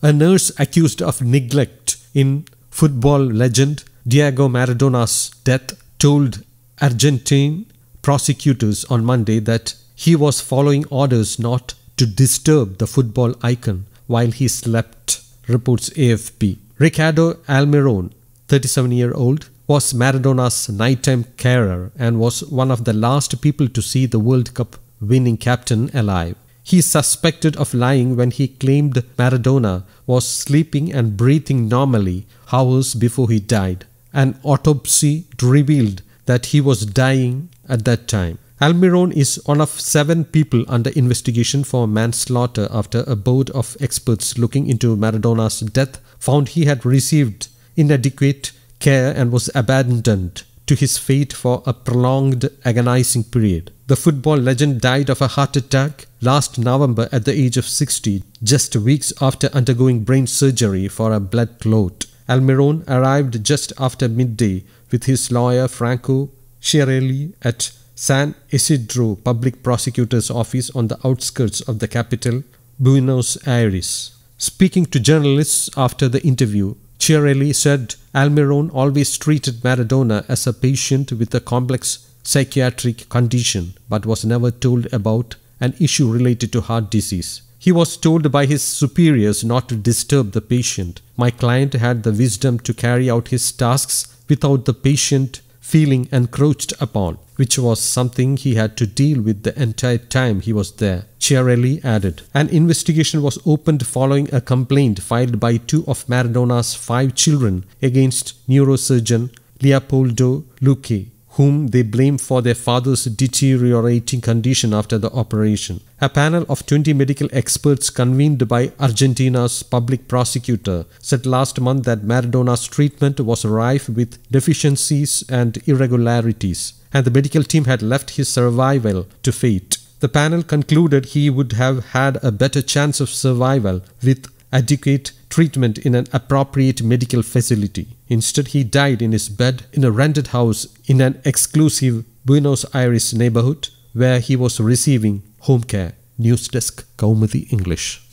A nurse accused of neglect in football legend Diego Maradona's death told Argentine prosecutors on Monday that he was following orders not to disturb the football icon while he slept, reports AFP. Ricardo Almiron, 37 year old, was Maradona's nighttime carer and was one of the last people to see the World Cup winning captain alive. He suspected of lying when he claimed Maradona was sleeping and breathing normally hours before he died. An autopsy revealed that he was dying at that time. Almiron is one of seven people under investigation for manslaughter after a board of experts looking into Maradona's death found he had received inadequate care and was abandoned to his fate for a prolonged agonizing period. The football legend died of a heart attack last November at the age of 60, just weeks after undergoing brain surgery for a blood clot. Almiron arrived just after midday with his lawyer Franco Chiarelli at San Isidro Public Prosecutor's Office on the outskirts of the capital, Buenos Aires. Speaking to journalists after the interview, Chiarelli said Almiron always treated Maradona as a patient with a complex psychiatric condition but was never told about an issue related to heart disease. He was told by his superiors not to disturb the patient. My client had the wisdom to carry out his tasks without the patient feeling encroached upon, which was something he had to deal with the entire time he was there. Chiarelli added. An investigation was opened following a complaint filed by two of Maradona's five children against neurosurgeon Leopoldo Luque whom they blame for their father's deteriorating condition after the operation. A panel of 20 medical experts convened by Argentina's public prosecutor said last month that Maradona's treatment was rife with deficiencies and irregularities, and the medical team had left his survival to fate. The panel concluded he would have had a better chance of survival with adequate treatment in an appropriate medical facility. Instead, he died in his bed in a rented house in an exclusive Buenos Aires neighborhood where he was receiving home care. News Desk Kaumudy English.